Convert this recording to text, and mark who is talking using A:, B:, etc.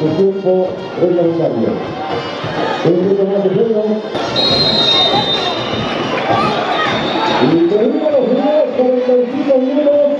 A: minuto más de tiempo reglamentario. Un minuto más de juego. Y termina los primeros 45 minutos.